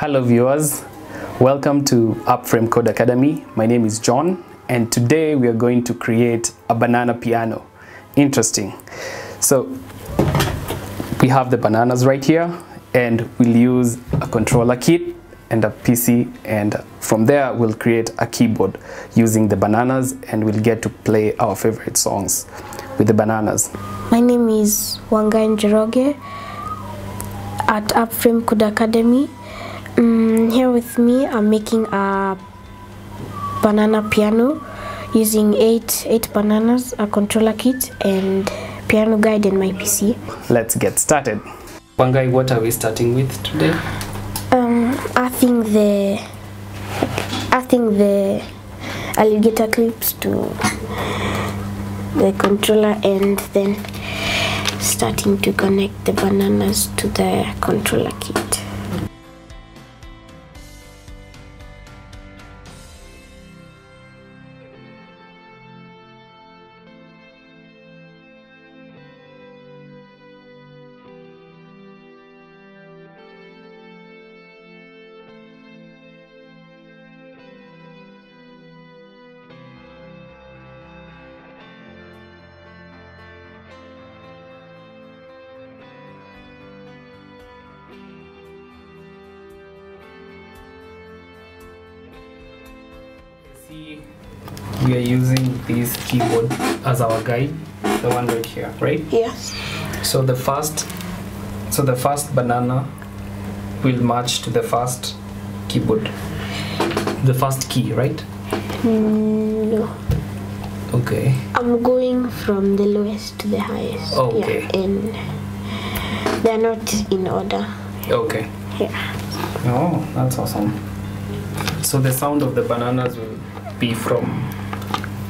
Hello viewers, welcome to Appframe Code Academy. My name is John and today we are going to create a banana piano. Interesting. So we have the bananas right here and we'll use a controller kit and a PC and from there we'll create a keyboard using the bananas and we'll get to play our favorite songs with the bananas. My name is Wangai Njoroge at Appframe Code Academy. Here with me, I'm making a banana piano using eight eight bananas, a controller kit, and piano guide in my PC. Let's get started. Wangai, what are we starting with today? Um, I think the I think the alligator clips to the controller and then starting to connect the bananas to the controller kit. See, we are using this keyboard as our guide, the one right here, right? Yes. So the first, so the first banana will match to the first keyboard, the first key, right? Mm, no. Okay. I'm going from the lowest to the highest. Okay. Yeah, and they're not in order. Okay. Yeah. Oh, that's awesome. So the sound of the bananas will be from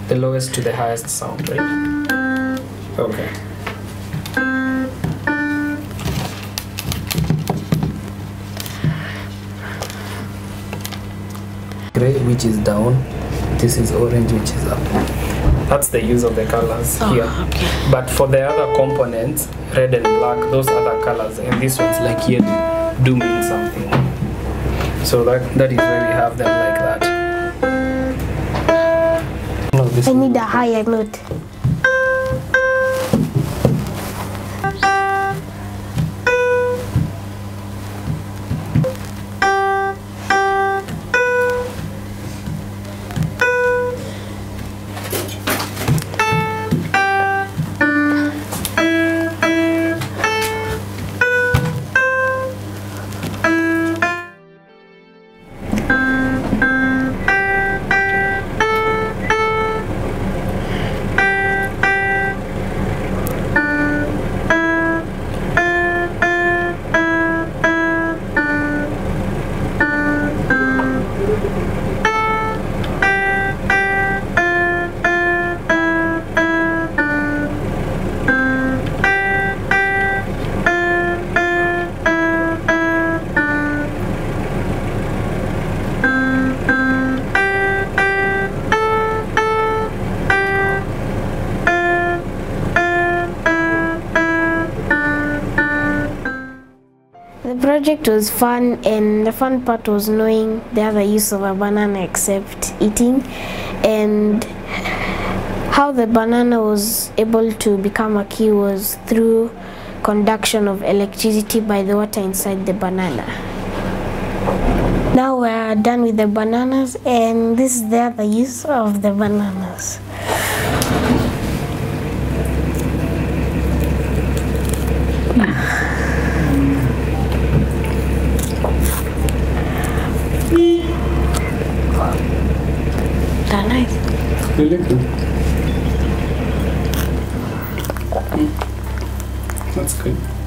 the lowest to the highest sound, right? Okay. Gray, which is down. This is orange, which is up. That's the use of the colors oh, here. okay. But for the other components, red and black, those other colors, and this one's like here do mean something. So that that is why we have them like that. I need a higher note. The project was fun, and the fun part was knowing the other use of a banana except eating, and how the banana was able to become a key was through conduction of electricity by the water inside the banana. Now we are done with the bananas, and this is the other use of the bananas. That's good.